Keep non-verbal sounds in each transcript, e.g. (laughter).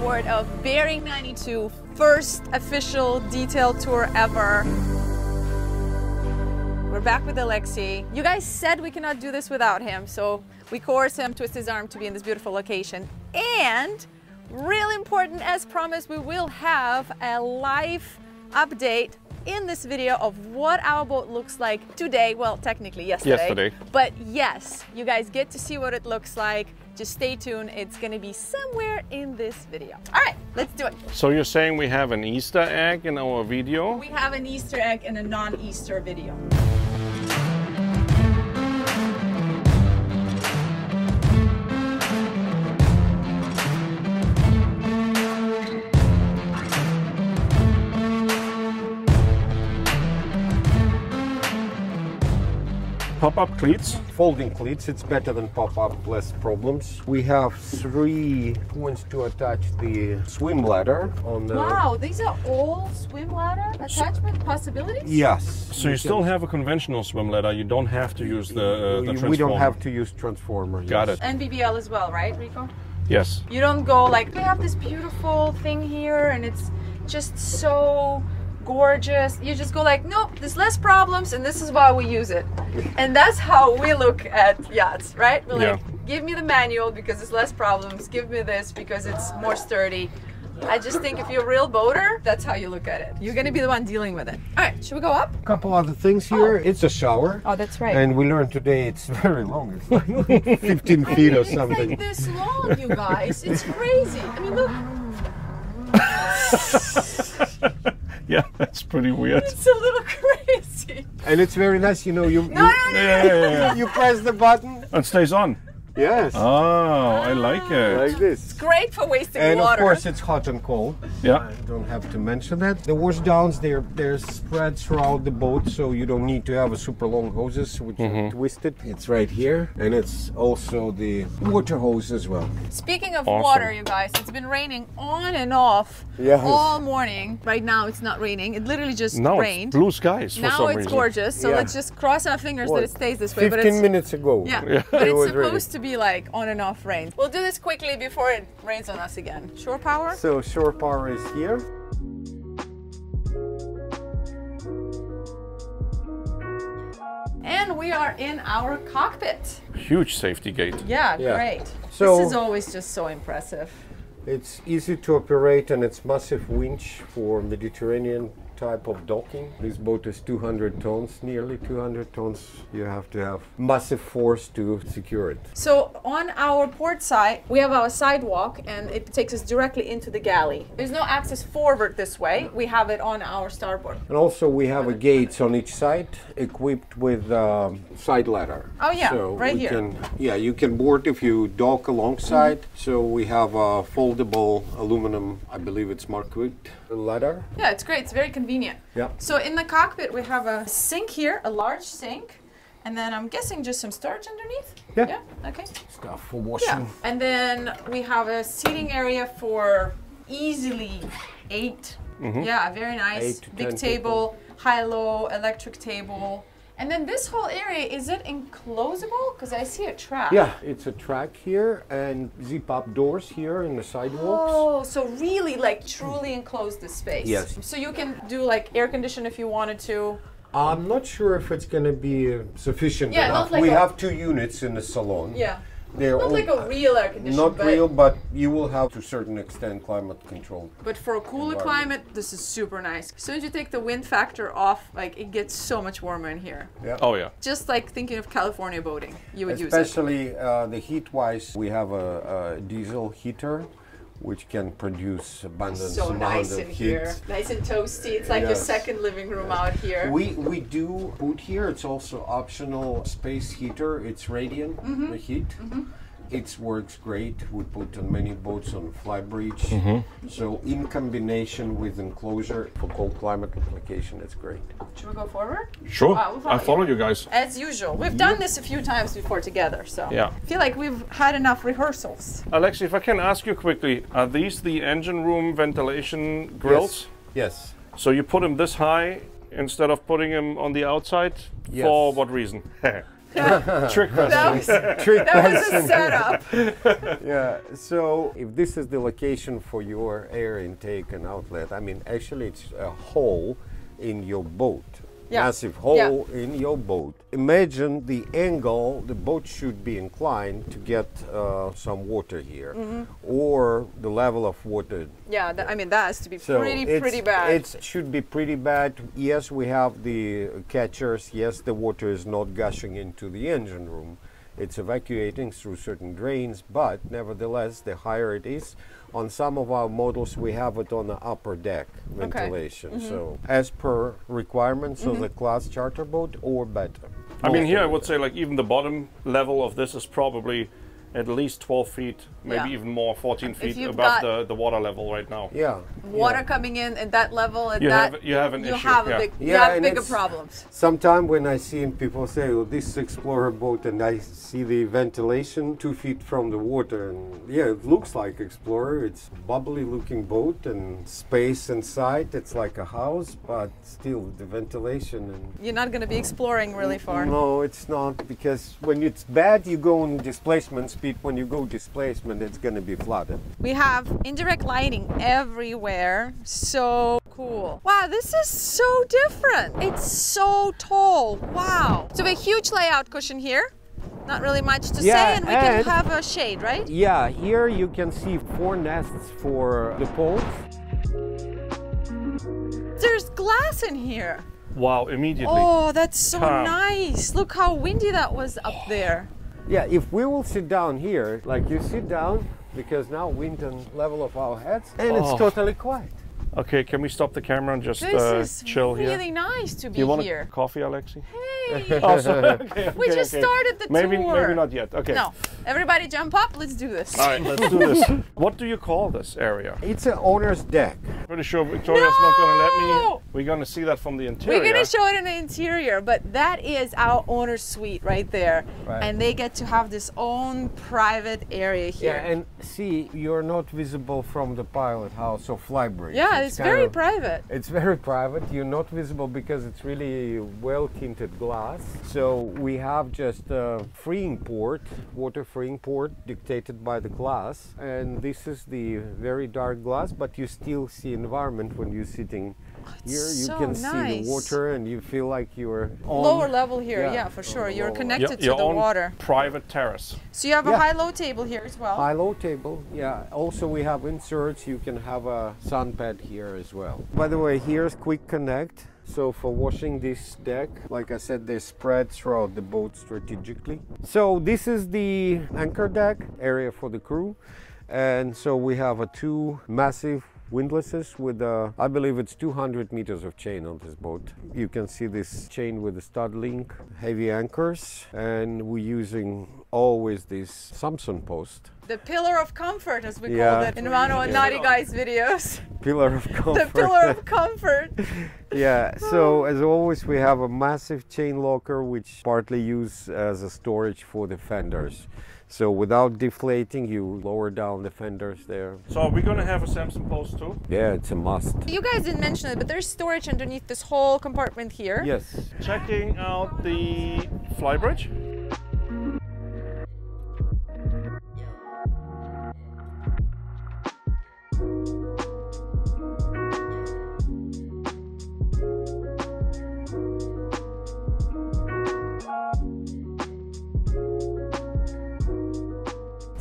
board of Bering 92, first official detail tour ever. We're back with Alexei. You guys said we cannot do this without him, so we coerced him, twist his arm to be in this beautiful location. And Real important, as promised, we will have a live update in this video of what our boat looks like today. Well, technically yesterday. Yesterday. But yes, you guys get to see what it looks like. Just stay tuned. It's going to be somewhere in this video. All right, let's do it. So you're saying we have an Easter egg in our video? We have an Easter egg in a non-Easter video. Pop-up cleats? Folding cleats, it's better than pop-up, less problems. We have three points to attach the swim ladder on the... Wow, these are all swim ladder attachment possibilities? Yes. So you still have a conventional swim ladder, you don't have to use the, uh, the We don't have to use transformer. Got yes. it. And BBL as well, right, Rico? Yes. You don't go like, we have this beautiful thing here and it's just so gorgeous. You just go like, nope, there's less problems and this is why we use it. And that's how we look at yachts, right? We're like, Yeah. give me the manual because there's less problems. Give me this because it's more sturdy. I just think if you're a real boater, that's how you look at it. You're gonna be the one dealing with it. All right, should we go up? A couple other things here. Oh. It's a shower. Oh, that's right. And we learned today it's (laughs) very long. It's like (laughs) 15 feet or something. it's something. like this long, you guys. It's crazy. I mean, look, (laughs) (laughs) Yeah, that's pretty weird. it's a little (laughs) crazy. And it's very nice, you know, you, No, you, no, no, Yeah, yeah, yeah, yeah. you press the button. And stays on. Yes. Oh, I like ah. it. Like this. It's Great for wasting And water. of course it's hot and cold. Yeah. I don't have to mention that. The wash downs they're they're spread throughout the boat, so you don't need to have a super long hoses which are mm-hmm. twisted. It's right here, and it's also the water hose as well. Speaking of Awesome. water, you guys, it's been raining on and off Yes. all morning. Right now, it's not raining. It literally just Now rained. it's blue skies for now some it's reason. gorgeous. So Yeah. let's just cross our fingers What, that it stays this way. 15 But it's minutes ago. yeah, Yeah. but It it's was supposed ready. to be like on and off rain. We'll do this quickly before it rains on us again. Shore power. So shore power is here. And we are in our cockpit. Huge safety gate. Yeah, Yeah. great. So- this is always just so impressive. It's easy to operate and it's massive winch for Mediterranean type of docking. This boat is 200 tons, nearly 200 tons. You have to have massive force to secure it. So on our port side, we have our sidewalk and it takes us directly into the galley. There's no access forward this way. We have it on our starboard. And also we have a gates on each side equipped with um, side ladder. Oh, yeah, so right here. Can, yeah, you can board if you dock alongside. So we have a foldable aluminum, I believe it's Marquette ladder. Yeah, it's great. It's very convenient. Yeah. So in the cockpit, we have a sink here, a large sink. And then I'm guessing just some storage underneath? Yeah. Yeah, okay. Stuff for washing. Yeah. And then we have a seating area for easily 8 Yeah, very nice. Big table, high low electric table. And then this whole area, is it enclosable? Because I see a trap. Yeah, it's a track here and zip up doors here in the sidewalks. Oh, so really like truly enclose the space. Yes. So you can do like air condition if you wanted to. I'm not sure if it's going to be uh, sufficient Yeah, not enough. like we have two units in the salon. Yeah. They're Not all- like a real air condition. Not but, real, but you will have to a certain extent climate control. But for a cooler climate, this is super nice. As soon as you take the wind factor off, like it gets so much warmer in here. Yeah. Oh yeah. Just like thinking of California boating, you would use it. Especially uh, the heat wise, we have a, a diesel heater which can produce abundance So nice of in heat. here, nice and toasty. It's like your second living room out here. We we do put here. It's also optional space heater. It's radiant Mm-hmm. the heat. It works great. We put on many boats on fly bridge. Mm-hmm. So in combination with enclosure for cold climate application, it's great. Should we go forward? Sure. Wow, we'll follow I follow you guys. As usual, we've done this a few times before together, so Yeah. I feel like we've had enough rehearsals. Alexei, if I can ask you quickly, are these the engine room ventilation grills? Yes. Yes. So you put them this high instead of putting them on the outside? Yes. For what reason? (laughs) (laughs) Trick question. That was, that was a setup. (laughs) Yeah, so if this is the location for your air intake and outlet, I mean, actually, it's a hole in your boat. Yeah. Massive hole in your boat. Imagine the angle the boat should be inclined to get uh, some water here, Mm-hmm. or the level of water. Yeah, that, I mean, that has to be So pretty, pretty bad. It should be pretty bad. Yes, we have the catchers. Yes, the water is not gushing into the engine room. It's evacuating through certain drains, but nevertheless, the higher it is, on some of our models we have it on the upper deck ventilation. Mm-hmm. So, as per requirements of the class charter boat or better. I mean, here I would say like even the bottom level of this is probably at least 12 feet, maybe Yeah. even more, 14 feet you've above the, the water level right now. Yeah. Water yeah. coming in at that level, at You that have- you have an you issue, have a yeah. big, you Yeah, have bigger problems. Sometime when I see people say, "Oh, this is Explorer boat," and I see the ventilation two feet from the water, and yeah, it looks like Explorer. It's bubbly looking boat and space inside. It's like a house, but still the ventilation and. You're not going to be exploring really far. No, it's not because when it's bad, you go in displacement speed. When you go displacement, it's going to be flooded. We have indirect lighting everywhere. So cool. Wow, this is so different. It's so tall. Wow. So a huge layout cushion here. Not really much to Yeah, say, and we can have a shade, right? Yeah, here you can see four nests for the poles. There's glass in here. Wow, immediately. Oh, that's so Calm. nice. Look how windy that was up there. Yeah, if we will sit down here, like you sit down, because now wind and level of our heads, and Oh. it's totally quiet. Okay, can we stop the camera and just This uh, is chill really here? nice to Do be you want here. a coffee, Alexei? Hey. (laughs) Oh, sorry. (laughs) okay, We just okay. started the maybe, tour. Maybe not yet. Okay. No, everybody jump up. Let's do this. All right, let's do (laughs) this. what do you call this area? It's an owner's deck. Pretty sure Victoria's not going to let me. We're going to see that from the interior. We're gonna show it in the interior, but that is our owner's suite right there, Right. and they get to have this own private area here. Yeah, and see, you're not visible from the pilot house or flybridge. Yeah, it's, kind very of- private. It's very private. You're not visible because it's really well tinted glass. So we have just a freeing port, water freeing port dictated by the glass. And this is the very dark glass, but you still see environment when you're sitting here. You so can see the water and you feel like you're on Lower level here, yeah, yeah, for sure. the You're lower level. connected your to the own water. private terrace. So you have a high-low table here as well. High low table, yeah. Also, we have inserts. You can have a sun pad here as well. By the way, here's Quick Connect. So for washing this deck, like I said, they spread throughout the boat strategically. So this is the anchor deck area for the crew, and so we have a two massive windlasses with uh, I believe it's 200 meters of chain on this boat. You can see this chain with the stud link, heavy anchors, and we're using always this Samson post The pillar of comfort, as we Yeah. called it in one of our NautiGuys videos. pillar of (laughs) comfort. the pillar of comfort. (laughs) yeah. So as always, we have a massive chain locker, which partly used as a storage for the fenders. So without deflating, you lower down the fenders there. So are we going to have a Samson post too? Yeah, it's a must. You guys didn't mention it, but there's storage underneath this whole compartment here. Yes. Checking out the flybridge.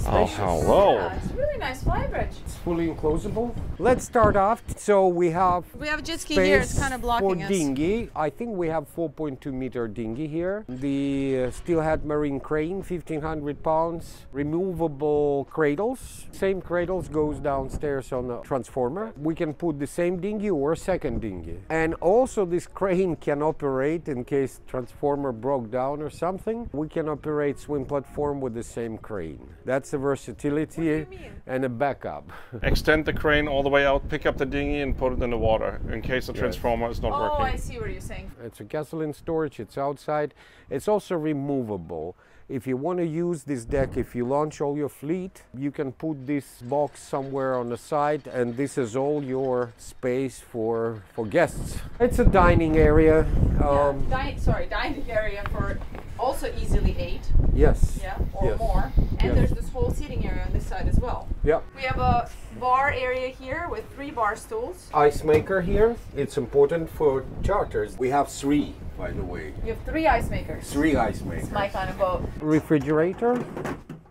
Oh, hello. Yeah, it's a really nice flybridge. It's fully enclosable. Let's start off. So we have We have a jet ski here. It's kind of blocking for us. dinghy. I think we have 4.2 meter dinghy here. The uh, steelhead marine crane, 1500 pounds. Removable cradles. Same cradles goes downstairs on a transformer. We can put the same dinghy or second dinghy. And also this crane can operate in case transformer broke down or something. We can operate swim platform with the same crane. That's the versatility and a backup. Extend the crane all the way out, pick up the dinghy, and put it in the water in case the transformer is not working. Oh, I see what you're saying. It's a gasoline storage, it's outside. It's also removable. If you want to use this deck, if you launch all your fleet, you can put this box somewhere on the side and this is all your space for, for guests. It's a dining area. Um, Dining, sorry, dining area for Also easily eight, Yes. yeah, or Yes. more. And Yes. there's this whole seating area on this side as well. Yeah. We have a bar area here with three bar stools. Ice maker here. It's important for charters. We have three, by the way. You have three ice makers. Three ice makers. It's my kind of boat. Refrigerator.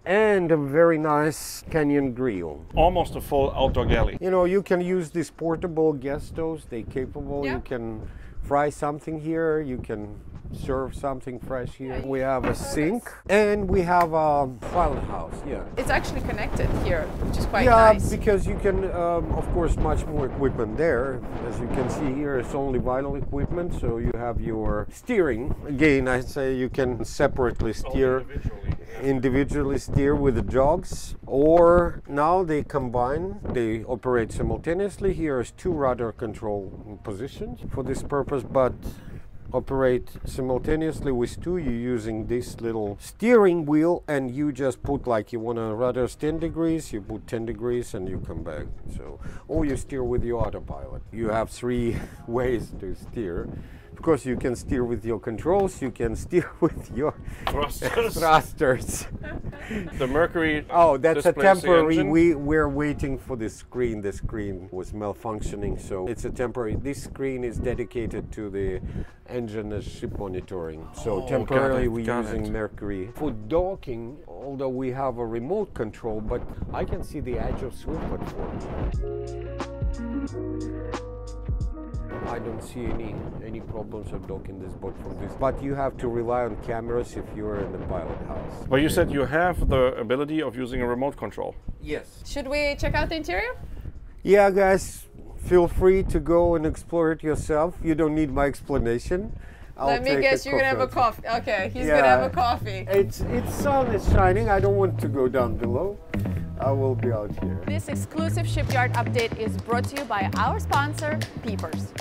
And a very nice Kenyon grill. Almost a full outdoor galley. You know, you can use these portable gas stoves. They're capable. Yeah. You can fry something here. You can serve something fresh here. We have a sink and we have a pilot house. Yeah. It's actually connected here, which is quite yeah, nice. because you can, um, of course, much more equipment there. As you can see here, it's only vinyl equipment, so you have your steering. Again, I say you can separately steer, individually, individually steer with the jogs, or now they combine, they operate simultaneously. Here is two rudder control positions for this purpose, but operate simultaneously with two. You're using this little steering wheel and you just put like you want to rudder 10 degrees you put 10 degrees and you come back. So or you steer with your autopilot. You have three (laughs) ways to steer of course you can steer with your controls you can steer (laughs) with your Thrusters. (laughs) thrusters the Mercury. Oh, that's a temporary. We we're waiting for the screen. The screen was malfunctioning, so it's a temporary. This screen is dedicated to the engine and ship monitoring. So Oh, temporarily it, we're using it. Mercury for docking. Although we have a remote control, but I can see the edge of swim platform. I don't see any any problems of docking this boat from this. But you have to rely on cameras if you're in the pilot house. But you said you have the ability of using a remote control. Yes. Should we check out the interior? Yeah, guys, feel free to go and explore it yourself. You don't need my explanation. I'll Let me guess, you're gonna have a coffee. coffee. Okay, he's gonna have a coffee. It's it's sun is shining. I don't want to go down below. I will be out here. This exclusive shipyard update is brought to you by our sponsor, Peepers.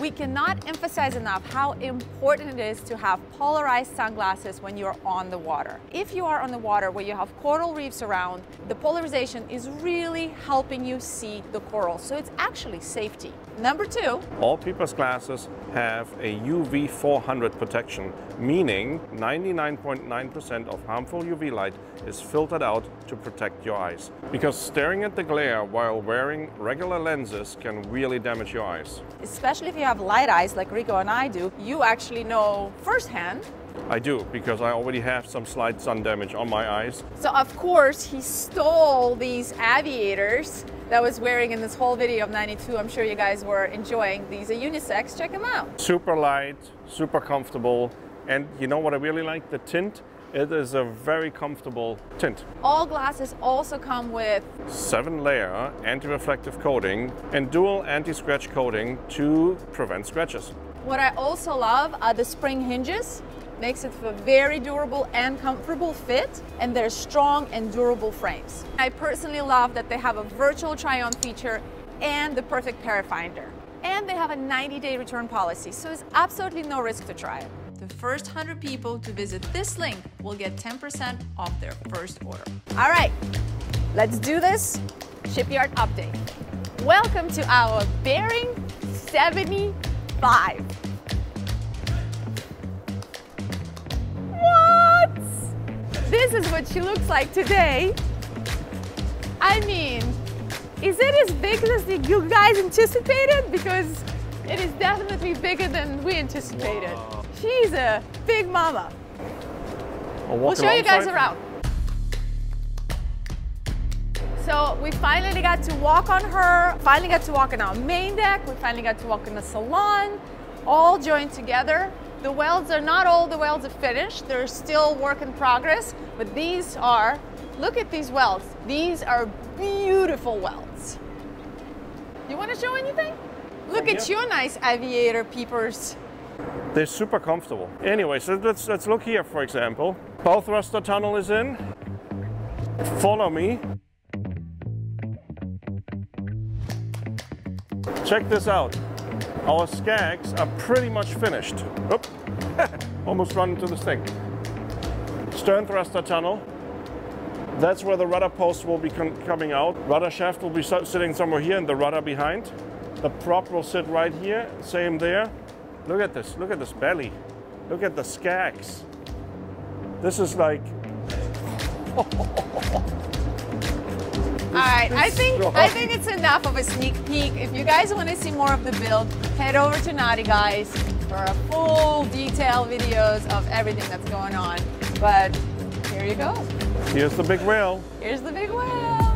We cannot emphasize enough how important it is to have polarized sunglasses when you're on the water. If you are on the water where you have coral reefs around, the polarization is really helping you see the coral, so it's actually safety. Number two, All Peepers glasses have a UV 400 protection, meaning 99.9% of harmful UV light is filtered out to protect your eyes. Because staring at the glare while wearing regular lenses can really damage your eyes. especially if you have light eyes like Rico and I do, you actually know firsthand I do, because I already have some slight sun damage on my eyes. So of course he stole these aviators that I was wearing in this whole video of 92. I'm sure you guys were enjoying. These are unisex. Check them out. Super light, super comfortable, and you know what I really like? The tint. It is a very comfortable tint. All glasses also come with seven layer anti-reflective coating and dual anti-scratch coating to prevent scratches. what I also love are the spring hinges. Makes it a very durable and comfortable fit, and they're strong and durable frames. I personally love that they have a virtual try-on feature and the perfect pair finder. And they have a 90-day return policy, so it's absolutely no risk to try it. The first 100 people to visit this link will get 10% off their first order. All right, let's do this shipyard update. Welcome to our Bering 75. This is what she looks like today. I mean, is it as big as you guys anticipated? Because it is definitely bigger than we anticipated. She's a big mama. We'll show you guys around. So we finally got to walk on her, finally got to walk on our main deck, we finally got to walk in the salon, all joined together. The welds are not all the welds are finished, they're still work in progress, but these are, look at these welds. These are beautiful welds. You want to show anything? Look at your nice aviator peepers. They're super comfortable. Anyway, so let's, let's look here, for example. Bow thruster tunnel is in. Follow me. Check this out. Our skegs are pretty much finished. Oop. (laughs) Almost run into this thing. Stern thruster tunnel. That's where the rudder post will be coming out. Rudder shaft will be sitting somewhere here and the rudder behind. The prop will sit right here, same there. Look at this, look at this belly. Look at the skegs. This is like (laughs) right, I think I think it's enough of a sneak peek. If you guys want to see more of the build, head over to NautiGuys for a full detail videos of everything that's going on. But here you go. here's the big whale. Here's the big whale.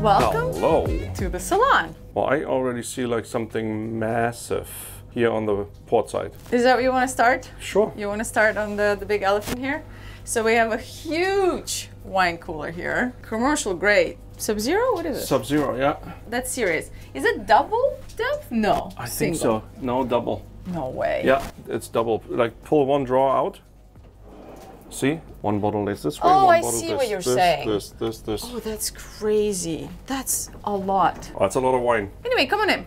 Welcome Hello. to the salon. Well, I already see like something massive here on the port side. Is that where you want to start? Sure. You want to start on the, the big elephant here? So we have a huge wine cooler here. Commercial grade. Sub-Zero? What is it? Sub-Zero, yeah. That's serious. Is it double depth? No. I think Single. so. No, double. No way. Yeah, it's double. Like pull one drawer out. See? One bottle is this way, Oh, one I bottle see this, what you're this, saying. This, this, this. Oh, that's crazy. That's a lot. Oh, that's a lot of wine. Anyway, come on in.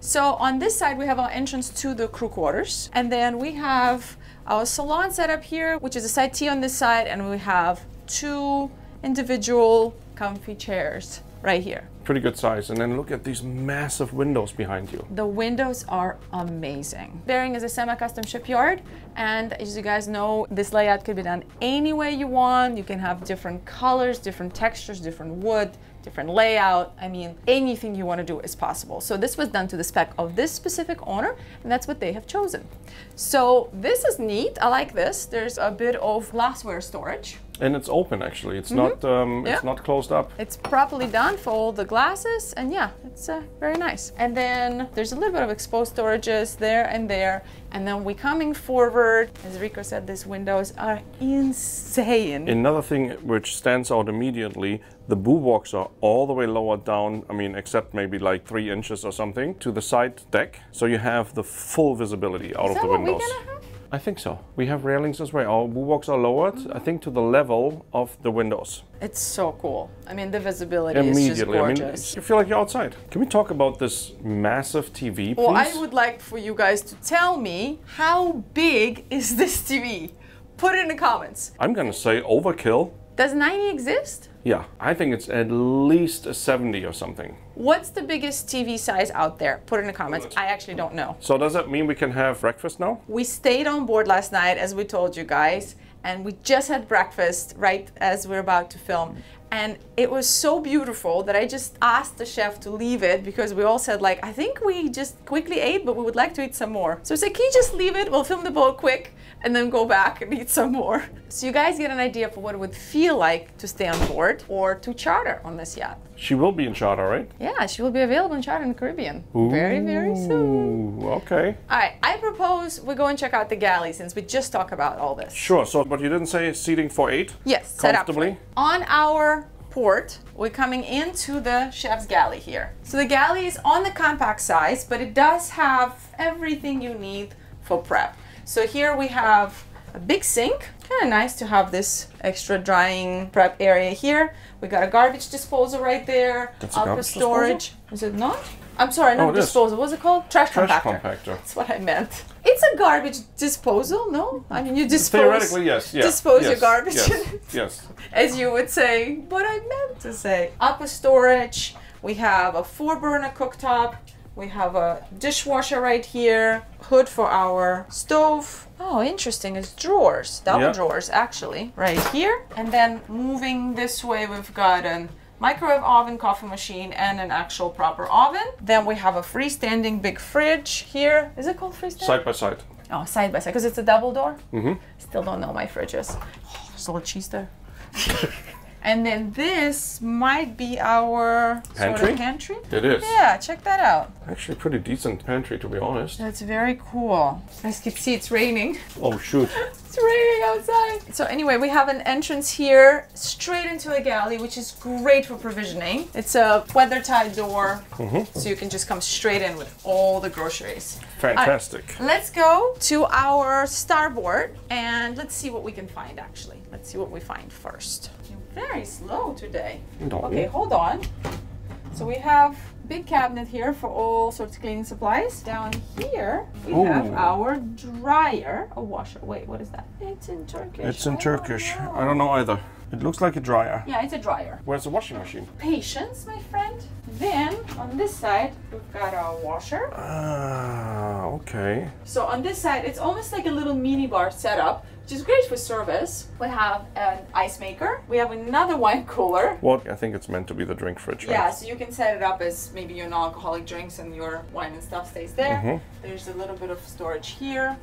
So on this side, we have our entrance to the crew quarters. And then we have our salon set up here, which is a side T on this side. And we have two individual comfy chairs right here. Pretty good size. And then look at these massive windows behind you. The windows are amazing. Bering is a semi-custom shipyard, and as you guys know, this layout could be done any way you want. You can have different colors, different textures, different wood, different layout. I mean, anything you want to do is possible. So this was done to the spec of this specific owner, and that's what they have chosen. So this is neat. I like this. There's a bit of glassware storage. And it's open actually. It's not um. Yeah. it's not closed up. It's properly done for all the glasses, and yeah, it's uh, very nice. And then there's a little bit of exposed storages there and there. And then we coming forward, as Rico said, these windows are insane. Another thing which stands out immediately, the bulwarks are all the way lowered down, I mean, except maybe like three inches or something, to the side deck. So you have the full visibility out Is of the windows. We're gonna have? I think so. We have railings as well. Our walks are lowered, I think, to the level of the windows. It's so cool. I mean, the visibility is just Immediately. I mean, gorgeous. you feel like you're outside. Can we talk about this massive TV, please? well, I would like for you guys to tell me how big is this TV? Put it in the comments. I'm gonna say overkill. Does 90 exist? Yeah, I think it's at least a 70 or something. What's the biggest TV size out there? Put it in the comments. I actually don't know. So does that mean we can have breakfast now? We stayed on board last night, as we told you guys, and we just had breakfast right as we're about to film. And it was so beautiful that I just asked the chef to leave it because we all said, like, I think we just quickly ate, but we would like to eat some more. So I said, Can you just leave it? We'll film the boat quick and then go back and eat some more. So you guys get an idea for what it would feel like to stay on board or to charter on this yacht. She will be in charter, right? Yeah, she will be available in charter in the Caribbean very, very soon. Okay. All right, I propose we go and check out the galley since we just talked about all this. Sure. So, but you didn't say seating for eight? Yes. Comfortably? On our port, we're coming into the chef's galley here. So the galley is on the compact size, but it does have everything you need for prep. So here we have a big sink. Kind of nice to have this extra drying prep area here. We got a garbage disposal right there. That's upper storage. Is it not? I'm sorry, not Oh, is. disposal. What's it called? Trash, Trash compactor. compactor. That's what I meant. It's a garbage disposal, no? I mean, you dispose. Theoretically, yes. Yeah. dispose your yes, garbage Yes. yes. (laughs) as you would say what I meant to say. Upper storage, we have a four burner cooktop, we have a dishwasher right here, hood for our stove. Oh, interesting, it's drawers, double Yeah. drawers actually, right here. And then moving this way, we've got an microwave oven, coffee machine, and an actual proper oven. Then we have a freestanding big fridge here. Is it called freestanding? Side by side. Oh, side by side, because it's a double door. Mm-hmm. Still don't know my fridges. Oh, there's a little cheese there. (laughs) and then this might be our sort Pantry? of pantry. It is. Yeah, check that out. Actually, pretty decent pantry, to be honest. That's very cool. As you can see, it's raining. Oh shoot. (laughs) It's raining outside. So anyway, we have an entrance here straight into a galley, which is great for provisioning. It's a weather-tight door, mm-hmm. so you can just come straight in with all the groceries. Fantastic. Let's go to our starboard and let's see what we can find actually. Let's see what we find first. Very slow today. Okay, hold on. So we have big cabinet here for all sorts of cleaning supplies. Down here we have our dryer, a washer. Wait, what is that? It's in Turkish. It's in I don't Turkish. I don't know either. It looks like a dryer. Yeah, it's a dryer. Where's the washing machine? Patience, my friend. Then on this side, we've got our washer. Ah, okay. So on this side, it's almost like a little mini bar setup, which is great for service. We have an ice maker. We have another wine cooler. What? I think it's meant to be the drink fridge, right? Yeah, so you can set it up as maybe your non-alcoholic drinks and your wine and stuff stays there. Mhm. There's a little bit of storage here,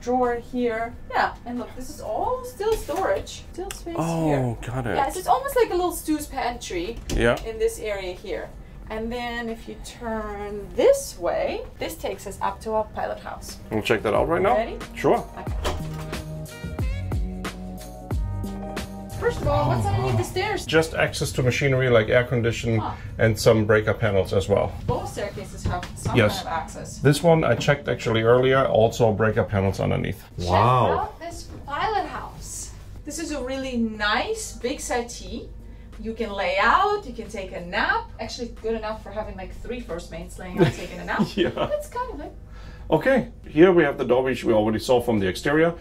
drawer here. Yeah, and look, this is all still storage, still space here. Oh, got it. Yeah, so it's almost like a little stew's pantry Yeah. in this area here. And then if you turn this way, this takes us up to our pilot house. We'll check that out right now. Ready? Sure. First of all, what's underneath the stairs? Just access to machinery like air condition Ah. and some breaker panels as well. Both staircases have some Yes. kind of access. This one I checked actually earlier, also breaker panels underneath. Check out this pilot house. This is a really nice big settee. You can lay out, you can take a nap. Actually, good enough for having like three first mates laying out taking a nap. (laughs) Yeah. That's kind of it. Okay, here we have the door which we already saw from the exterior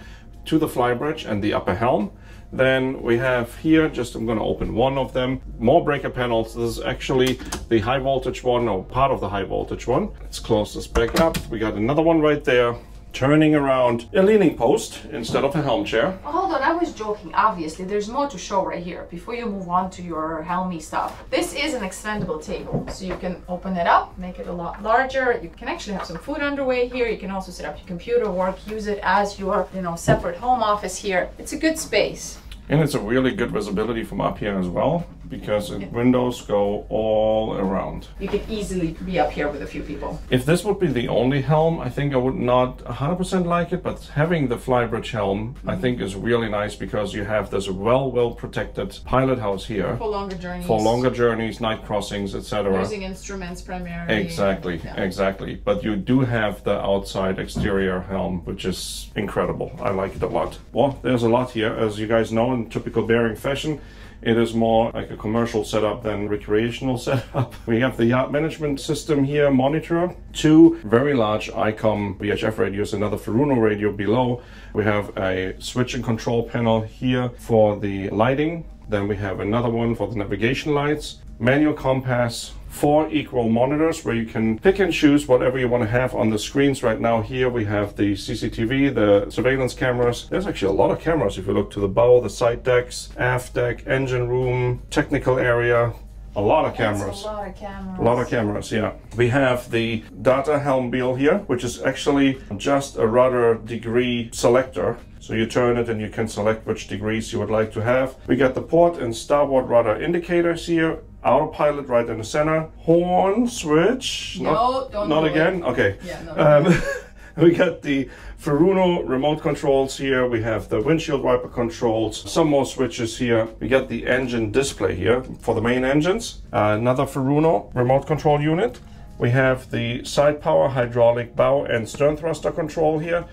to the flybridge and the upper helm. Then we have here, just I'm going to open one of them, more breaker panels. This is actually the high voltage one or part of the high voltage one. Let's close this back up. We got another one right there. Turning around a leaning post instead of a helm chair. Oh, hold on, I was joking. Obviously, there's more to show right here before you move on to your helmy stuff. This is an extendable table, so you can open it up, make it a lot larger. You can actually have some food underway here. You can also set up your computer, work, use it as your, you know, separate home office here. It's a good space. And it's a really good visibility from up here as well because windows go all around. You could easily be up here with a few people. If this would be the only helm, I think I would not 100% like it, but having the flybridge helm, I think is really nice because you have this well, well protected pilot house here For longer journeys. for longer journeys, night crossings, etc. Using instruments primarily. Exactly, Yeah. exactly. But you do have the outside exterior helm, which is incredible. I like it a lot. Well, there's a lot here, as you guys know, in typical Bering fashion. It is more like a commercial setup than recreational (laughs) setup. We have the yard management system here, monitor, two very large ICOM VHF radios, another Furuno radio below. We have a switch and control panel here for the lighting. Then we have another one for the navigation lights, manual compass, four equal monitors where you can pick and choose whatever you want to have on the screens. Right now here we have the CCTV, the surveillance cameras. There's actually a lot of cameras if you look to the bow, the side decks, aft deck, engine room, technical area. A lot of cameras. That's a lot of cameras. A lot of cameras, yeah. We have the data helm wheel here, which is actually just a rudder degree selector. So you turn it and you can select which degrees you would like to have. We got the port and starboard rudder indicators here. Autopilot right in the center. Horn switch. No, don't Not do it. again? Okay. Yeah, no. Um, (laughs) we got the Furuno remote controls here. We have the windshield wiper controls. Some more switches here. We got the engine display here for the main engines. Uh, another Furuno remote control unit. We have the side power, hydraulic bow and stern thruster control here.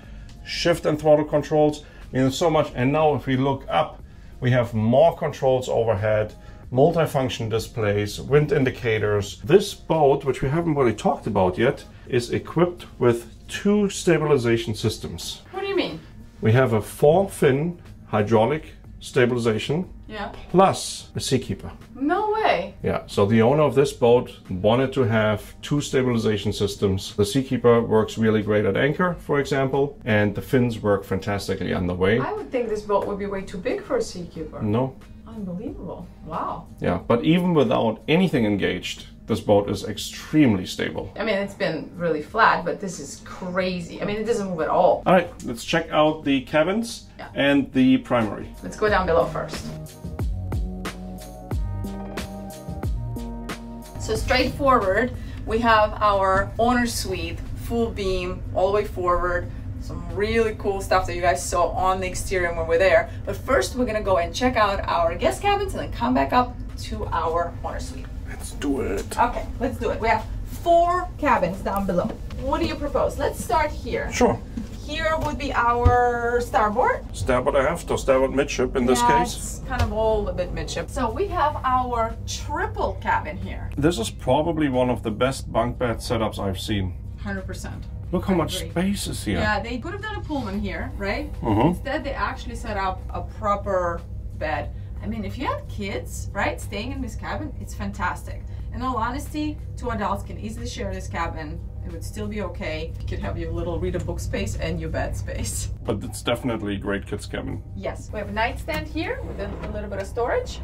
Shift and throttle controls. I mean, so much. And now if we look up, we have more controls overhead, multifunction displays, wind indicators. This boat, which we haven't really talked about yet, is equipped with two stabilization systems. What do you mean? We have a four fin hydraulic stabilization Yeah. plus a Seakeeper. No way. Yeah, so the owner of this boat wanted to have two stabilization systems. The Seakeeper works really great at anchor, for example, and the fins work fantastically on the way. I would think this boat would be way too big for a Seakeeper. No, Unbelievable. Wow. yeah, but even without anything engaged, this boat is extremely stable. I mean, it's been really flat, but this is crazy. I mean, it doesn't move at all. All right, let's check out the cabins Yeah. and the primary. Let's go down below first. So straightforward, we have our owner suite, full beam, all the way forward. Some really cool stuff that you guys saw on the exterior when we were there. But first, we're gonna go and check out our guest cabins and then come back up to our owner suite. Let's do it. Okay, let's do it. We have four cabins down below. What do you propose? Let's start here. Sure. Here would be our starboard. Starboard aft or starboard midship in this Yeah, case. It's kind of all a bit midship. So we have our triple cabin here. This is probably one of the best bunk bed setups I've seen. 100%. Look how much space is here. Yeah, they could have done a Pullman here, right? Mhm. Instead, they actually set up a proper bed. I mean, if you have kids, right, staying in this cabin, it's fantastic. In all honesty, two adults can easily share this cabin. It would still be okay. You could have your little read a book space and your bed space. (laughs) But it's definitely a great kids cabin. Yes, we have a nightstand here with a, a little bit of storage.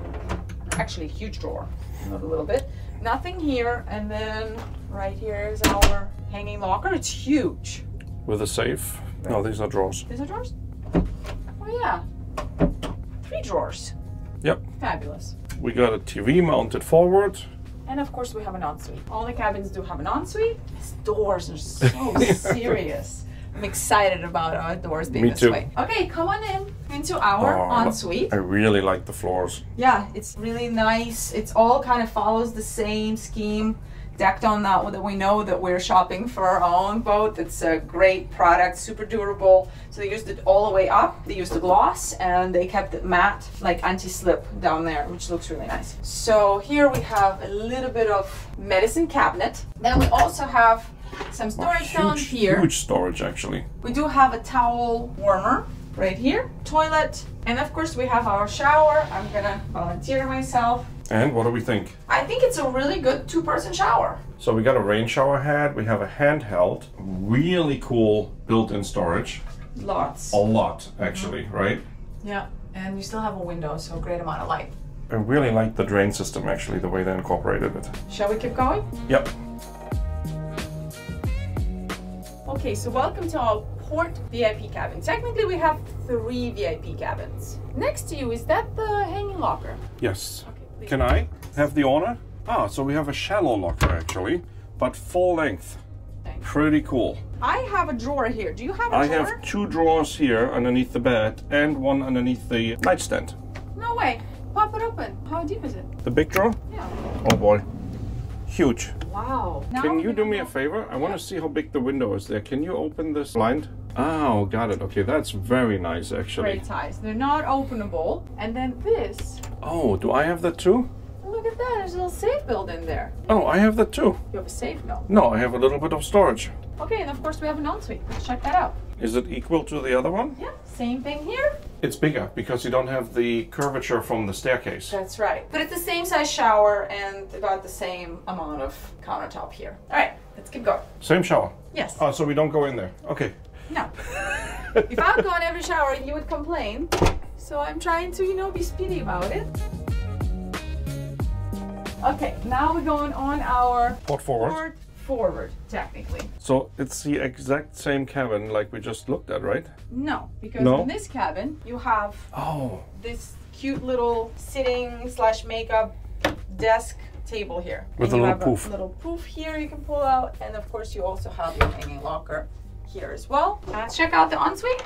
Actually, a huge drawer, not a little bit. Nothing here, and then right here is our hanging locker. It's huge. With a safe. No, these are drawers. These are drawers? Oh yeah, three drawers. Yep. Fabulous. We got a TV mounted forward. And of course, we have an ensuite. All the cabins do have an ensuite. These doors are so (laughs) serious. I'm excited about our doors being Me this too. way. Okay, come on in into our Oh, ensuite. I really like the floors. Yeah, it's really nice. It's all kind of follows the same scheme. Dekton that, that we know that we're shopping for our own boat. It's a great product, super durable. So they used it all the way up. They used the gloss and they kept it matte, like anti-slip down there, which looks really nice. So here we have a little bit of medicine cabinet. Then we also have some oh, storage down Huge, here. huge storage actually. We do have a towel warmer right here, toilet, and of course we have our shower. I'm gonna volunteer myself. And what do we think? I think it's a really good two-person shower. So we got a rain shower head. We have a handheld, really cool built-in storage. Lots. A lot actually, mm-hmm. right? Yeah, and you still have a window, so great amount of light. I really like the drain system actually, the way they incorporated it. Shall we keep going? Yep. Okay, so welcome to our port VIP cabin. Technically, we have three VIP cabins. Next to you, is that the hanging locker? Yes. Can I have the honor? Ah, so we have a shallow locker actually, but full length. Thanks. Pretty cool. I have a drawer here. Do you have a I drawer? I have two drawers here underneath the bed and one underneath the nightstand. No way. Pop it open. How deep is it? The big drawer? Yeah. Oh boy. Huge. Wow. Now Can you do me a favor? I want to see how big the window is there. Can you open this blind? Ah, oh, got it. Okay, that's very nice actually. Great size. They're not openable. And then this. Oh, do I have that too? Look at that. There's a little safe built in there. Oh, I have that too. You have a safe? No. No, I have a little bit of storage. Okay, and of course we have an ensuite. Let's check that out. Is it equal to the other one? Yeah, same thing here. It's bigger because you don't have the curvature from the staircase. That's right. But it's the same size shower and about the same amount of countertop here. All right, let's keep going. Same shower. Yes. Oh, so we don't go in there. Okay. No. if I would go every shower, you would complain. So I'm trying to, you know, be speedy about it. Okay, now we're going on our Port forward. port forward, technically. So it's the exact same cabin like we just looked at, right? No, because No? in this cabin you have Oh. this cute little sitting slash makeup desk table here. With And a you little have poof. A little poof here you can pull out, and of course you also have your hanging locker here as well. Let's check out the ensuite.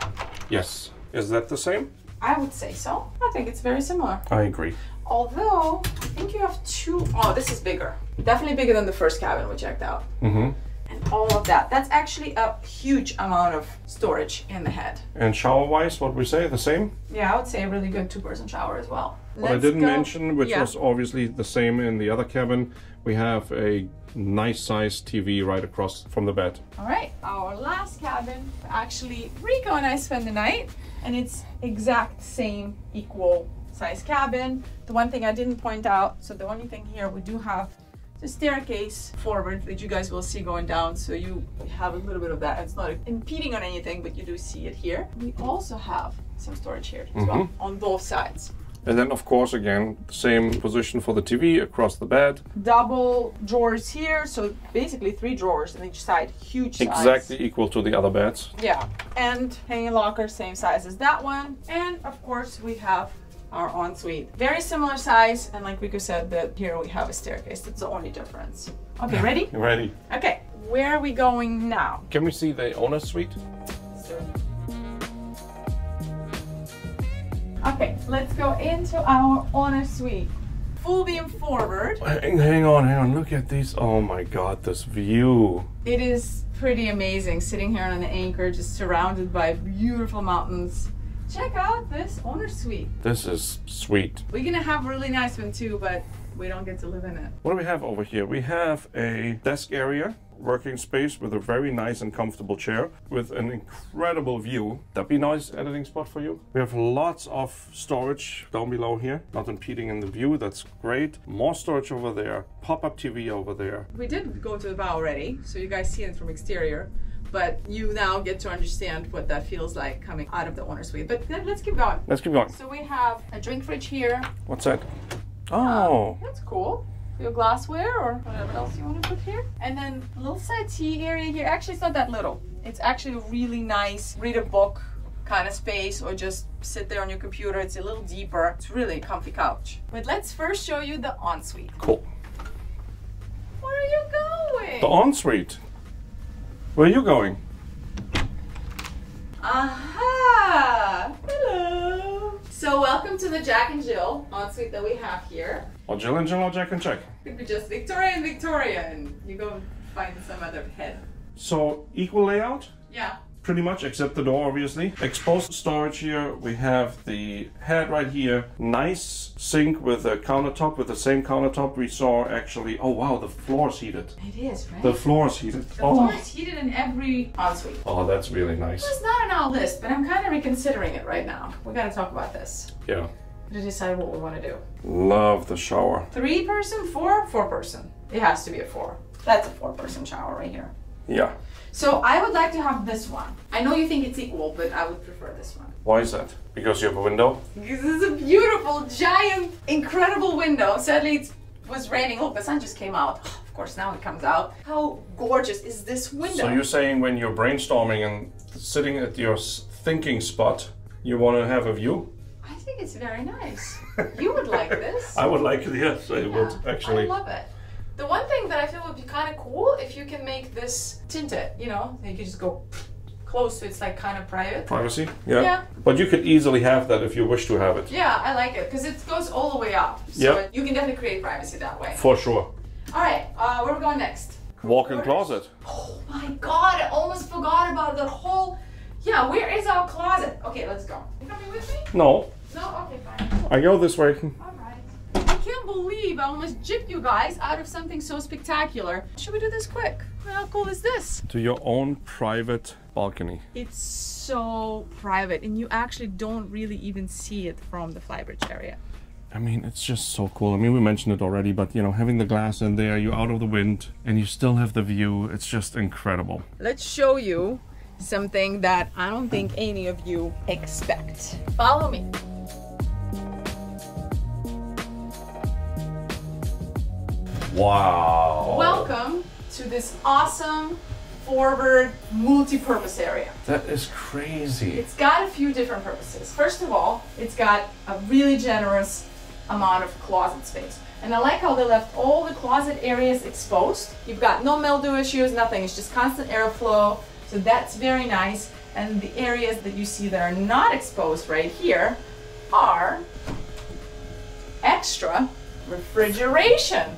Yes. Is that the same? I would say so. I think it's very similar. I agree. Although I think you have two oh this is bigger. Definitely bigger than the first cabin we checked out. Mm-hmm. And all of that. That's actually a huge amount of storage in the head. And shower-wise, what we say, the same? Yeah, I would say a really good two-person shower as well. What I Let's didn't go- mention, which Yeah. was obviously the same in the other cabin, we have a nice sized TV right across from the bed. All right, our last cabin. Actually, Rico and I spend the night, and it's exact same equal size cabin. The one thing I didn't point out, so the only thing here we do have the staircase forward that you guys will see going down, so you have a little bit of that. It's not impeding on anything, but you do see it here. We also have some storage here as well mm-hmm. on both sides. And then, of course, again, same position for the TV across the bed. Double drawers here, so basically three drawers on each side. Huge size. Exactly equal to the other beds. Yeah, and hanging locker, same size as that one. And of course, we have our ensuite. Very similar size, and like Rico said, that here we have a staircase. That's the only difference. Okay, ready? (laughs) Ready? Okay, where are we going now? Can we see the owner's suite? Okay, let's go into our honor suite. Full beam forward. Hang, hang on, hang on. Look at these. Oh my god, this view. It is pretty amazing sitting here on an anchor, just surrounded by beautiful mountains. Check out this owner suite. This is sweet. We're gonna have a really nice one too, but we don't get to live in it. What do we have over here? We have a desk area, working space with a very nice and comfortable chair with an incredible view. That'd be a nice editing spot for you. We have lots of storage down below here, not impeding in the view. That's great. More storage over there. Pop-up TV over there. We did go to the bow already, so you guys see it from exterior. But you now get to understand what that feels like coming out of the owner suite. But let's keep going. Let's keep going. So we have a drink fridge here. What's that? Um, oh, That's cool. Your glassware or whatever else you want to put here. And then a little settee area here. Actually, it's not that little. It's actually a really nice read a book kind of space or just sit there on your computer. It's a little deeper. It's really a comfy couch. But let's first show you the ensuite. cool. Where are you going? The ensuite. Where are you going? Aha! Hello. So welcome to the Jack and Jill ensuite that we have here. Or Jill and Jill or Jack and Jack? Could be just Victoria and Victoria, and you go find some other head. So equal layout? Yeah. Pretty much, except the door, obviously. Exposed storage here. We have the head right here. Nice sink with a countertop, with the same countertop we saw actually. Oh wow, the floor's heated. It is, right? The floor's heated. The Oh, floor is heated in every ensuite. oh that's really nice. It's not on our list, but I'm kind of reconsidering it right now. We gotta talk about this Yeah. to decide what we want to do. Love the shower. Three person, four, four person. It has to be a four. That's a four person shower right here. Yeah. So I would like to have this one. I know you think it's equal, but I would prefer this one. Why is that? Because you have a window? This is a beautiful, giant, incredible window. Sadly, it was raining. Look, the sun just came out. (sighs) Of course, now it comes out. How gorgeous is this window? So you're saying when you're brainstorming and sitting at your thinking spot, you want to have a view? I think it's very nice. You would like this. (laughs) I would like it, yes, I would actually. I love it. The one thing that I feel would be kind of cool if you can make this tinted, you know, you can just go close so it's like kind of private. Privacy? Yeah. Yeah. But you could easily have that if you wish to have it. Yeah, I like it because it goes all the way up. So Yeah. you can definitely create privacy that way. For sure. All right, uh, where are we going next? Walk-in closet. Oh my god, I almost forgot about the whole. Yeah, where is our closet? Okay, let's go. You coming with me? No, No? Okay, fine. I go this way. Alright. I can't believe I almost gypped you guys out of something so spectacular. Should we do this quick? How cool is this? To your own private balcony. It's so private and you actually don't really even see it from the flybridge area. I mean, it's just so cool. I mean, we mentioned it already, but you know, having the glass in there, you're out of the wind, and you still have the view. It's just incredible. Let's show you something that I don't think any of you expect. Follow me. Wow. Welcome to this awesome forward multi-purpose area. that is crazy. It's got a few different purposes. First of all, it's got a really generous amount of closet space. And I like how they left all the closet areas exposed. You've got no mildew issues, nothing. It's just constant airflow. So that's very nice. And the areas that you see that are not exposed right here are extra refrigeration.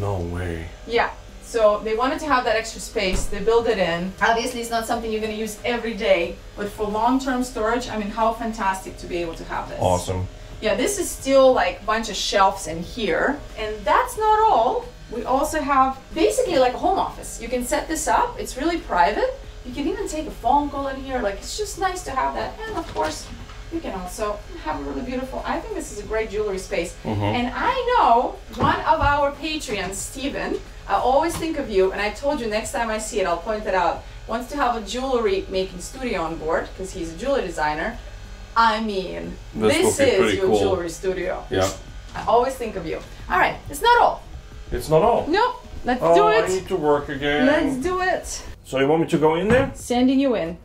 No way. Yeah. So they wanted to have that extra space. They build it in. Obviously, it's not something you're going to use every day, but for long-term storage, I mean, how fantastic to be able to have this. Awesome. Yeah, this is still like a bunch of shelves in here, and that's not all. We also have basically like a home office. You can set this up. It's really private. You can even take a phone call in here. Like it's just nice to have that. And of course, you can also have a really beautiful. I think this is a great jewelry space. Mm-hmm. And I know one of our patrons, Stephen, I always think of you, and I told you next time I see it, I'll point it out. Wants to have a jewelry making studio on board because he's a jewelry designer. I mean, This this, is your cool. jewelry studio. Yeah. I always think of you. All right, it's not all. It's not all. No, let's Oh, do it. I need to work again. Let's do it. So you want me to go in there? Sending you in.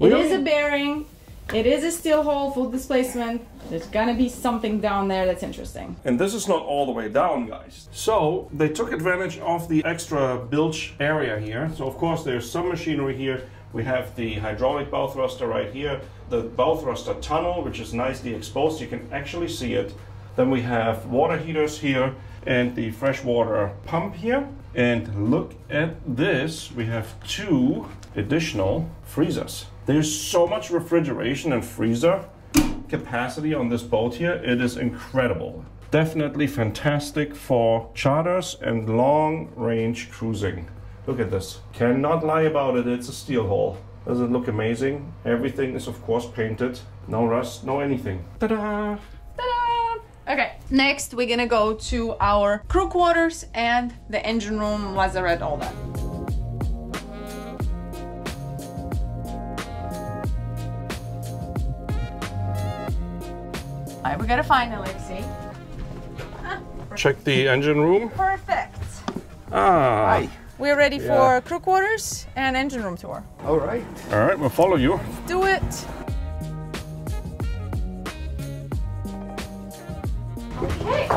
It is a Bering. It is a steel hull full displacement. There's gonna be something down there that's interesting. And this is not all the way down, guys. So they took advantage of the extra bilge area here. So of course there's some machinery here. We have the hydraulic bow thruster right here, the bow thruster tunnel, which is nicely exposed. You can actually see it. Then we have water heaters here and the freshwater pump here. And look at this. We have two additional freezers. There's so much refrigeration and freezer capacity on this boat here, it is incredible. Definitely fantastic for charters and long range cruising. Look at this. Cannot lie about it, it's a steel hull. Does it look amazing? Everything is of course painted. No rust, no anything. Ta-da! Okay, next we're gonna go to our crew quarters and the engine room, lazarette, all that. Alright, we gotta find Alexei. Check the engine room. Perfect. Ah, We're ready Yeah. for crew quarters and engine room tour. All right. all right, we'll follow you. Do it.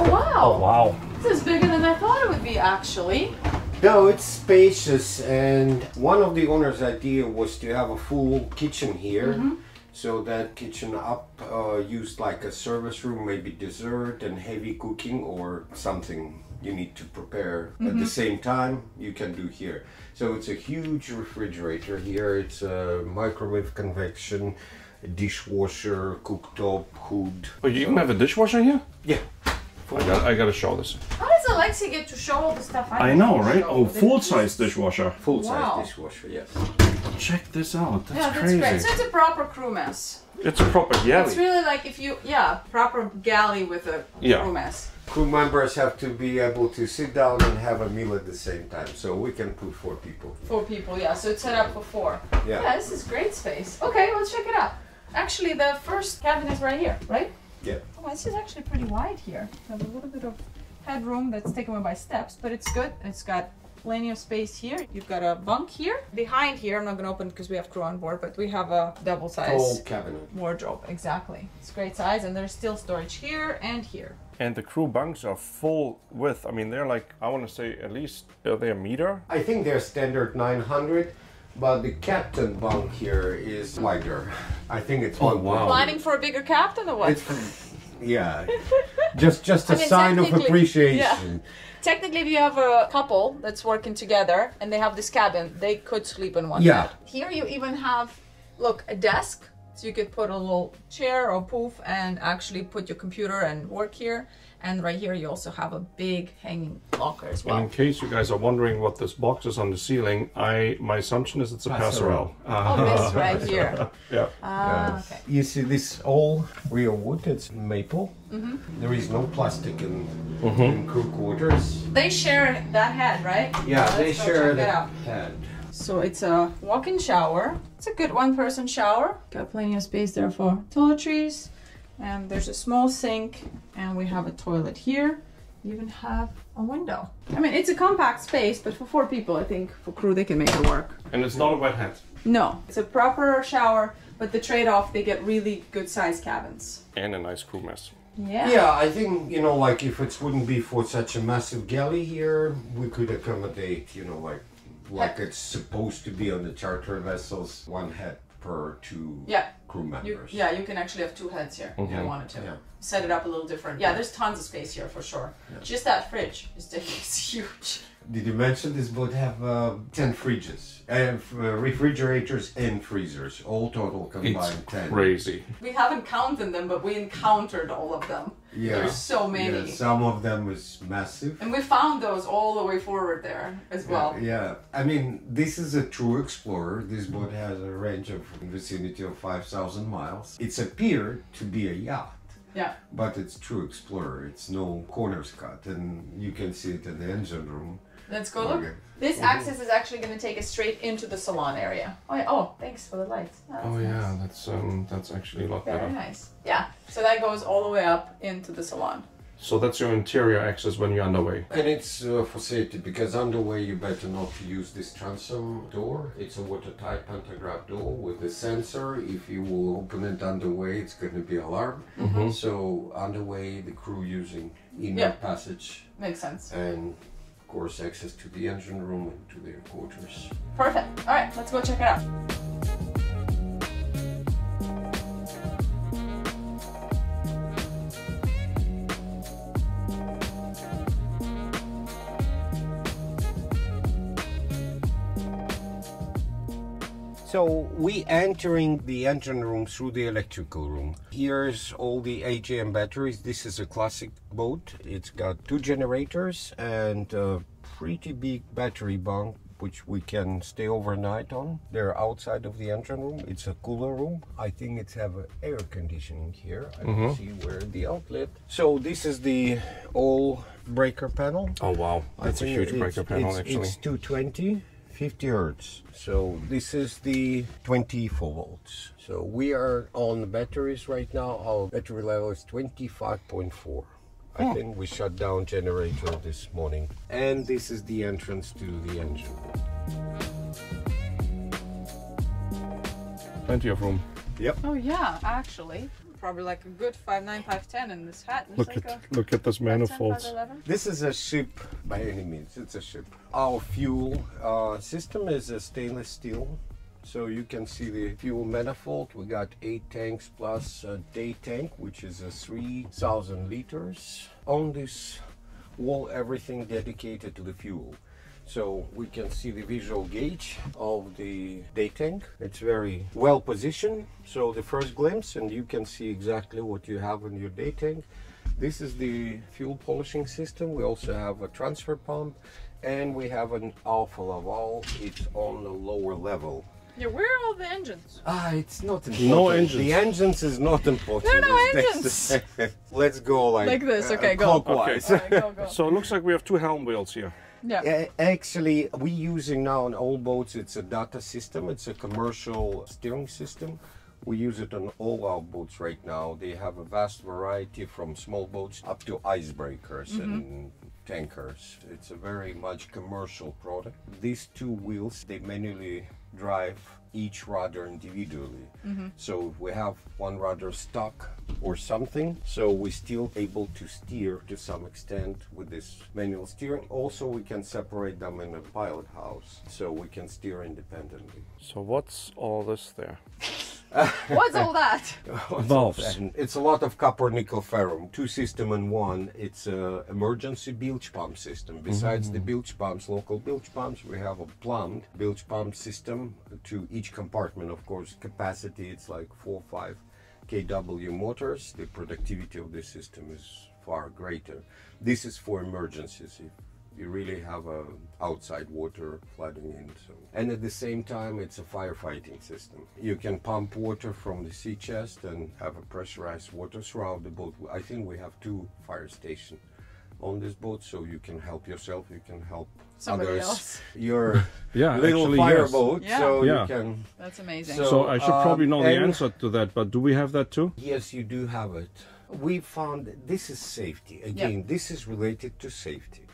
Oh wow. Wow. This is bigger than I thought it would be actually. No, it's spacious, and one of the owner's idea was to have a full kitchen here. So that kitchen up uh, used like a service room, maybe dessert and heavy cooking or something you need to prepare at the same time you can do here. So it's a huge refrigerator here. It's a microwave convection, dishwasher, cooktop, hood. Oh, you even have a dishwasher here? Yeah. I got, I gotta show this. How does Alexei get to show all the stuff I I know, right? Oh, full size dishwasher. Full size Wow. dishwasher, yes. Check this out. That's Yeah, that's crazy. great. So it's a proper crew mess. It's a proper galley. It's really like if you, yeah, proper galley with a Yeah. crew mess. Crew members have to be able to sit down and have a meal at the same time, so we can put four people. Four people, yeah. So it's set up for four. Yeah. Yeah, this is great space. Okay, let's check it out. Actually, the first cabin is right here, right? Yeah. Oh, this is actually pretty wide here. Have a little bit of headroom that's taken away by steps, but it's good. It's got plenty of space here. You've got a bunk here. Behind here, I'm not gonna open because we have crew on board, but we have a double size Tall cabinet. wardrobe. Exactly. It's great size, and there's still storage here and here. And the crew bunks are full width. I mean, they're like, I want to say at least, are they a meter? I think they're standard 900, but the captain bunk here is wider. I think it's Oh, one. wow. Planning for a bigger captain or what? It's yeah, (laughs) just just a I mean, sign of technically- appreciation. Technically, if you have a couple that's working together and they have this cabin, they could sleep in one Yeah. bed. Here you even have, look, a desk. So you could put a little chair or poof and actually put your computer and work here. And right here you also have a big hanging locker as And in case you guys are wondering what this box is on the ceiling, I my assumption is it's a Passerelle. passerelle. Oh, this (laughs) right here. Yeah. Ah, okay. You see this all real wood, it's maple. Mm-hmm. There is no plastic in, in crew quarters. They share that head, right? Yeah, Let's they share that out. head. So it's a walk-in shower. It's a good one-person shower. Got plenty of space there for toiletries. And there's a small sink, and we have a toilet here. You even have a window. I mean, it's a compact space, but for four people, I think for crew they can make it work. And it's not a wet hat. No, it's a proper shower, but the trade-off they get really good-sized cabins. And a nice crew mess. Yeah. Yeah, I think you know, like if it wouldn't be for such a massive galley here, we could accommodate, you know, like like it's supposed to be on the charter vessels, one head per two Yeah. crew You, members. yeah, you can actually have two heads here if you wanted to. Yeah. Set it up a little different. Yeah, there's tons of space here for sure. Just that fridge is (laughs) is huge. Did you mention this boat have uh, ten fridges, and uh, refrigerators and freezers, all total combined It's ten. crazy. We haven't counted them, but we encountered all of them. Yeah. There's so many. Yeah, some of them was massive. And we found those all the way forward there as well. Yeah, I mean, this is a true explorer. This boat has a range of vicinity of 5,000 miles. It's appeared to be a yacht, Yeah. but it's true explorer. It's no corners cut, and you can see it in the engine room. Let's go look. Okay. This access is actually going to take us straight into the salon area. Oh, yeah. oh thanks for the lights. Oh, Oh nice. yeah, that's um that's actually a lot Very better. nice. Yeah. So that goes all the way up into the salon. So that's your interior access when you're underway. And it's uh, for safety because underway you better not use this transom door. It's a watertight pantograph door with a sensor. If you will open it underway, it's going to be alarm. So underway, the crew using inner Yeah. passage Makes sense. and of course access to the engine room and to their quarters. Perfect. All right, let's go check it out. We entering the engine room through the electrical room. Here's all the AGM batteries. This is a classic boat. It's got two generators and a pretty big battery bunk which we can stay overnight on. They're outside of the engine room. It's a cooler room. I think it's have air conditioning here. I don't mm-hmm. see where the outlet. So this is the all breaker panel. Oh wow, that's a huge breaker panel it's, actually. It's 220, 50 hertz. So this is the 24 volts. So we are on the batteries right now. Our battery level is 25.4. I hmm. think we shut down generator this morning. And this is the entrance to the engine. Plenty of room. Yep. Oh yeah, actually, probably like a good five nine, five ten in this hat. It's Look like at a look at this 5'10", manifold. This is a ship by any means. It's a ship. Our fuel uh, system is a stainless steel. So you can see the fuel manifold. We got eight tanks plus a day tank, which is a 3,000 liters. On this wall, everything dedicated to the fuel. So we can see the visual gauge of the day tank. It's very well positioned. So the first glimpse, and you can see exactly what you have in your day tank. This is the fuel polishing system. We also have a transfer pump and we have an Alfa Laval. It's on the lower level. Yeah, where are all the engines? Ah, it's not important. No engines. The engines is not important. There are no It's next- (laughs) Let's go like, Like this, uh, okay, go. clockwise. Alright, go, go. So it looks like we have two helm wheels here. Yeah. Actually, we're using now on all boats. It's a data system. It's a commercial steering system. We use it on all our boats right now. They have a vast variety from small boats up to icebreakers mm-hmm. and tankers. It's a very much commercial product. These two wheels, they manually drive each rudder individually. Mm-hmm. So if we have one rudder stuck or something, so we're still able to steer to some extent with this manual steering. Also, we can separate them in a pilot house, so we can steer independently. So what's all this there? (laughs) (laughs) What's all that? Valves. It's a lot of copper nickel ferrum, two system in one. It's a emergency bilge pump system. Besides the mm-hmm. bilge pumps, local bilge pumps, we have a plumbed bilge pump system to each compartment. Of course, capacity it's like four or five kW motors. The productivity of this system is far greater. This is for emergencies. If you really have a outside water flooding in so and at the same time it's a firefighting system you can pump water from the sea chest and have a pressurized water throughout the boat i think we have two fire stations on this boat so you can help yourself you can help Somebody others else. your (laughs) Yeah, little actually, yes. fireboat Yeah. so Yeah. you can That's amazing. So- So I should probably um, know the answer to that, but do we have that too? Yes, you do have it. We found this is safety. Again, this is related to safety.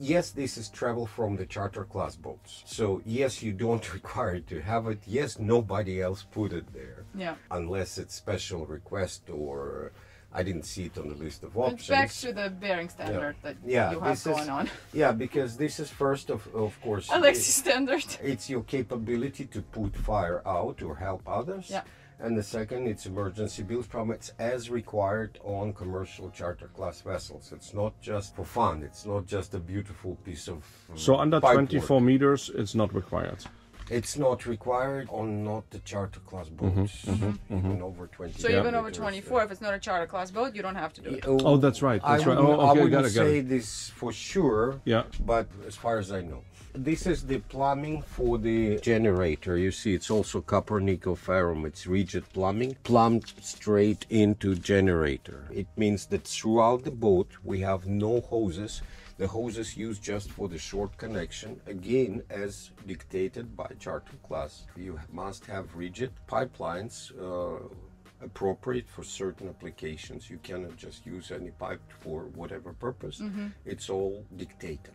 Yes, this is travel from the charter class boats. So, yes, you don't (laughs) require to have it. Yes, nobody else put it there. yeah. Unless it's special request or I didn't see it on the list of It's back to the Bering standard that Yeah, you have this is- going on. (laughs) Yeah, because this is first of of course Alexei standard. it's your capability to put fire out or help others. Yeah. And the second, it's emergency bilge pump. It's as required on commercial charter class vessels. It's not just for fun. It's not just a beautiful piece of. uh, So under 24 work. meters, it's not required. It's not required on not the charter class boats. Even over 20. So even over meters, 24, if it's not a charter class boat, you don't have to do it. uh, Oh, that's right. I That's right. wouldn't, Oh, I okay, wouldn't got it, got say this for sure. Yeah. But as far as I know, this is the plumbing for the generator. You see, it's also copper nickel ferrum. It's rigid plumbing, plumbed straight into generator. It means that throughout the boat we have no hoses. The hoses used just for the short connection, again as dictated by charter class. You must have rigid pipelines. Uh, appropriate for certain applications. You cannot just use any pipe for whatever purpose. It's all dictated.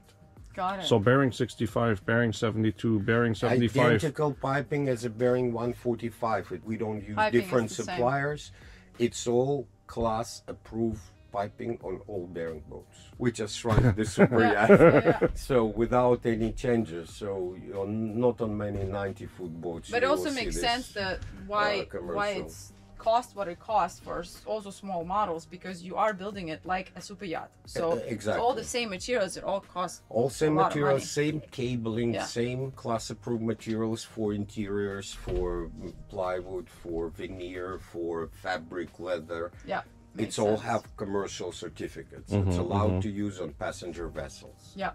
Got it. So Bering 65, Bering 72, Bering 75. Identical piping as a Bering 145. We don't use Piping different the same. suppliers. It's all class approved piping on all Bering boats. We just run (laughs) the super Yeah, yacht. yeah, yeah. So without any changes. So on, not on many 90 foot boats. But it also will see makes this. sense that why uh, why it's cost what it costs for also small models because you are building it like a super yacht. So exactly. it's all the same materials. It all costs All same a lot of money. materials, same cabling, Yeah. same class approved materials for interiors, for plywood, for veneer, for fabric, leather. Yeah. makes It's all have commercial certificates. Mm-hmm, It's allowed to use on passenger vessels. Yeah.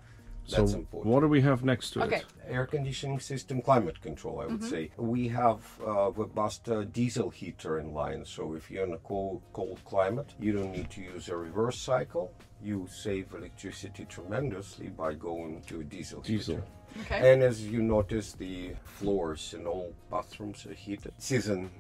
That's so important. what do we have next to Okay. it? Air conditioning system, climate control, I would say. We have uh, robust uh, diesel heater in line, so if you're in a cold, cold climate, you don't need to use a reverse cycle. You save electricity tremendously by going to a diesel, Diesel. heater. Okay. And as you notice, the floors in all bathrooms are heated. Season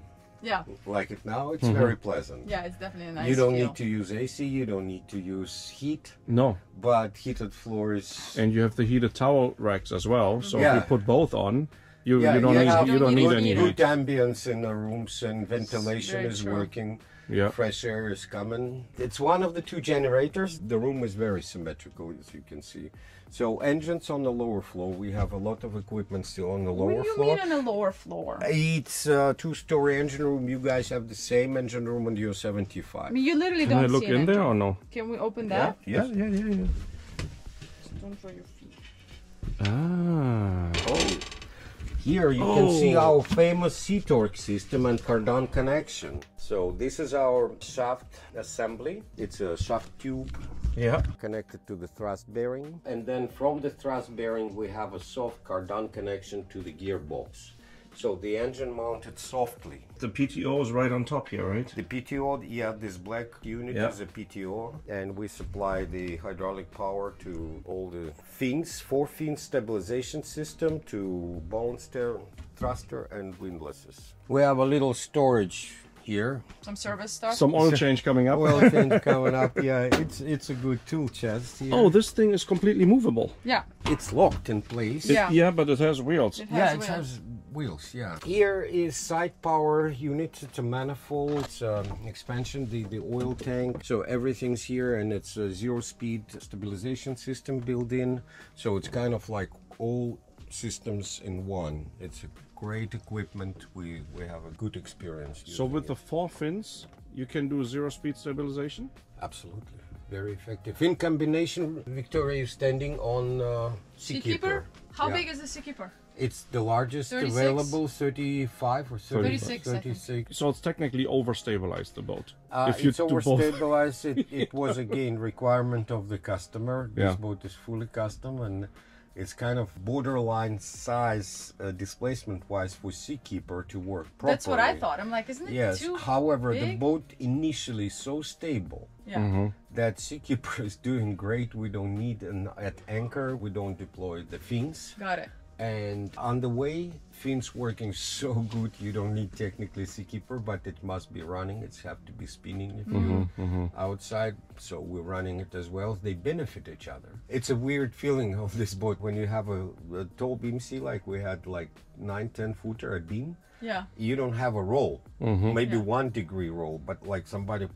yeah. like it now, it's mm-hmm. very pleasant. Yeah. It's definitely a nice. you don't feel. need to use AC, you don't need to use heat, No. but heated floors. And you have the heated towel racks as well. So if you put both on, you, Yeah, you don't you need have you don't need good- any good heat. ambience in the rooms and ventilation is true. working. Yeah. Fresh air is coming. It's one of the two generators. The room is very symmetrical, as you can see. So engines on the lower floor. We have a lot of equipment still on the What lower do you floor. mean on the lower floor? It's a two-story engine room. You guys have the same engine room on your I 75. mean, you literally Can don't I look an in there or no? Can we open that? Yeah, yeah, yeah, yeah. Don't show your feet. Ah. Oh. Here you can see Oh. our famous C-Torque system and cardan connection. So this is our shaft assembly. It's a shaft tube Yeah. connected to the thrust bearing. And then from the thrust bearing we have a soft cardan connection to the gearbox. So the engine mounted softly. The PTO is right on top here, right? The PTO, yeah, this black unit Yeah. is a PTO, and we supply the hydraulic power to all the fins, four fin stabilization system to balance steer, thruster, and windlasses. We have a little storage here. Some service stuff. Some oil (laughs) change coming up. Oil (laughs) change coming up. Yeah, it's it's a good tool chest. Here. Oh, this thing is completely movable. yeah. it's locked in place. Yeah. Yeah, but it has wheels. It Yeah, has it wheels. has wheels. Yeah. Here is side power unit. It's a manifold. It's um, expansion. The the oil tank. So everything's here, and it's a zero speed stabilization system built in. So it's kind of like all systems in one. It's a great equipment. We we have a good experience. So with it. the four fins, you can do zero speed stabilization. absolutely very effective in combination. Victoria is standing on uh, Seakeeper? How Yeah. big is the Seakeeper? It's the largest 36? available, 35 or 30, 36, 36. So it's technically overstabilized the boat. Uh, if you it's do both. overstabilized. it, (laughs) it was again requirement of the customer. This Yeah. boat is fully custom and it's kind of borderline size uh, displacement wise for Seakeeper to work properly. That's what I thought. I'm like, isn't it Yes. too However, the boat initially so stable Yeah. Mm-hmm. that Seakeeper (laughs) is doing great. We don't need an at anchor. We don't deploy the fins. Got it. And on the way, fins working so good, you don't need technically Seakeeper, but it must be running. It's have to be spinning if Mm-hmm, you're outside. So we're running it as well. They benefit each other. It's a weird feeling of this boat when you have a, a tall beam sea like we had like nine ten footer a beam. Yeah. You don't have a roll, Mm-hmm. maybe Yeah. one degree roll, but like somebody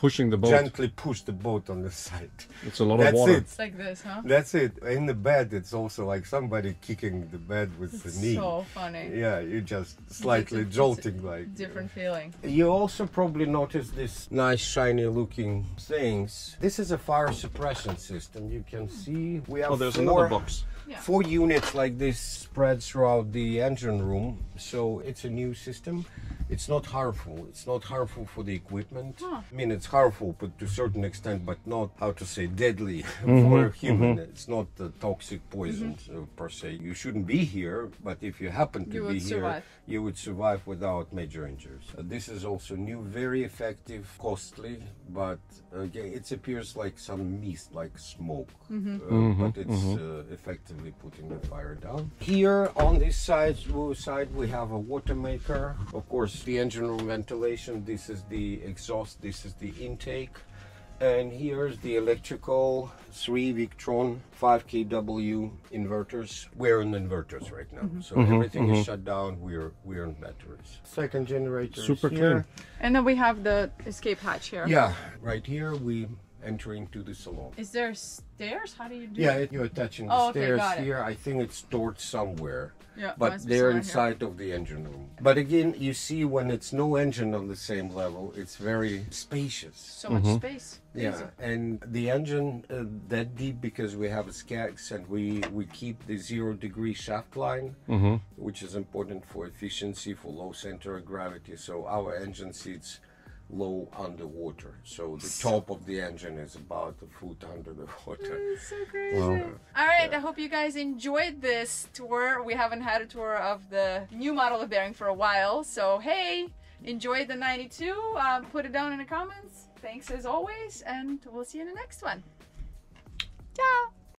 Pushing the boat. gently push the boat on the (laughs) side. It's a lot That's of water. it. It's like this, huh? That's it. In the bed, it's also like somebody kicking the bed with the knee. So funny. Yeah, you just slightly it's a- jolting like. Different feeling. You also probably noticed this nice shiny looking things. This is a fire suppression system. You can see we have Oh, there's four, another box. Yeah. four units like this spread throughout the engine room. So it's a new system. It's not harmful. It's not harmful for the equipment. Huh. I mean, it's harmful, but to a certain extent, but not how to say deadly (laughs) Mm-hmm, for a human. It's not the toxic poison uh, per se. You shouldn't be here, but if you happen to You be would here, survive. you would survive without major injuries. Uh, this is also new, very effective, costly, but uh, yeah, it appears like some mist, like smoke, uh, but it's uh, effectively putting the fire down. Here on this side, side we have a water maker. Of course, the engine room ventilation. This is the exhaust. This is the intake. And here's the electrical three Victron 5 kW inverters. We're on inverters right now, mm-hmm. so mm-hmm. everything is mm-hmm. shut down. We're we're on batteries. Second generator. Super here. clean. And then we have the escape hatch here. Yeah, right here we entering to the salon. Is there stairs? How do you do Yeah, it? it- you're touching the Oh, stairs got it. here. I think it's stored somewhere. Yeah, But they're somewhere here. inside of the engine room. But again, you see when it's no engine on the same level, it's very spacious. So much space. Yeah, Easy. and the engine uh, that deep because we have a skegs and we we keep the zero degree shaft line, which is important for efficiency for low center of gravity. So our engine sits low underwater. So the top of the engine is about a foot under the water. It's so (laughs) crazy. All right, I hope you guys enjoyed this tour. We haven't had a tour of the new model of Bering for a while, so hey, enjoy the 92. Uh, put it down in the comments. Thanks as always, and we'll see you in the next one. Ciao.